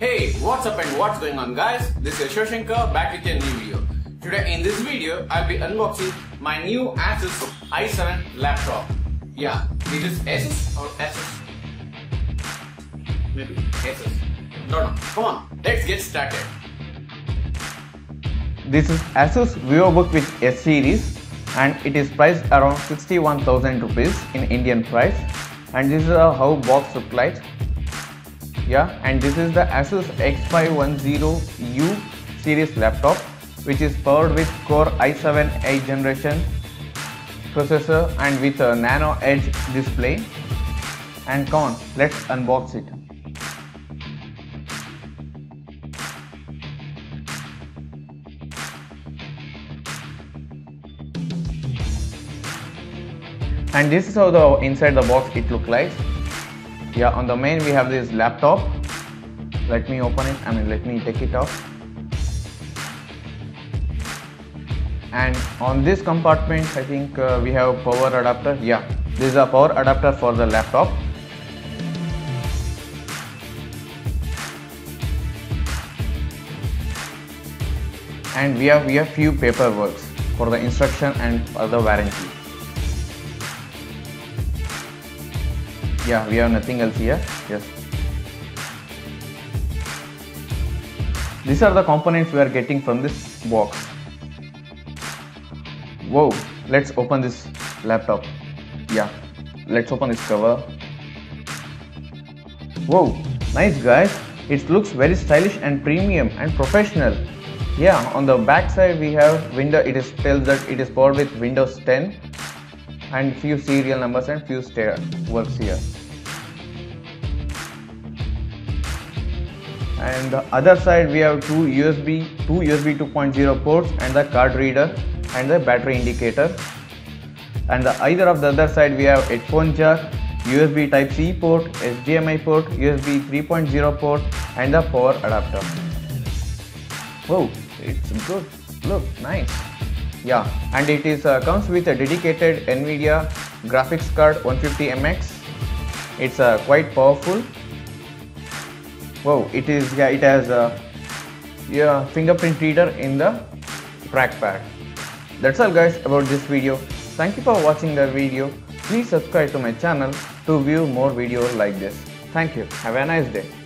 Hey, what's up and what's going on guys? This is Shivashankar back with a new video. Today in this video, I'll be unboxing my new Asus i7 laptop. Yeah, it is Asus or Asus? Maybe Asus. No, no, come on, let's get started. This is Asus VivoBook with S series and it is priced around 61,000 rupees in Indian price and this is how box look like yeah and this is the Asus X510U series laptop which is powered with Core i7 8th generation processor and with a Nano Edge display. And come on let's unbox it. And this is how the inside the box it look like yeah on the main we have this laptop. Let me open it I mean let me take it off. And on this compartment I think uh, we have power adapter. Yeah this is a power adapter for the laptop. And we have we have few paperworks for the instruction and other warranty yeah we have nothing else here. Yes. These are the components we are getting from this box. Whoa let's open this laptop. Yeah let's open this cover. Whoa nice guys. It looks very stylish and premium and professional. Yeah on the back side we have window. It is tells that it is powered with windows 10 and few serial numbers and few works here and the other side we have two USB, two USB 2.0 ports and the card reader and the battery indicator and the either of the other side we have headphone jack, USB type C port, HDMI port, USB 3.0 port and the power adapter. Oh, it's good, look nice. Yeah, and it is uh, comes with a dedicated NVIDIA graphics card 150MX. It's uh, quite powerful. Wow it is yeah it has a yeah, fingerprint reader in the trackpad. That's all guys about this video. Thank you for watching the video. Please subscribe to my channel to view more videos like this. Thank you. Have a nice day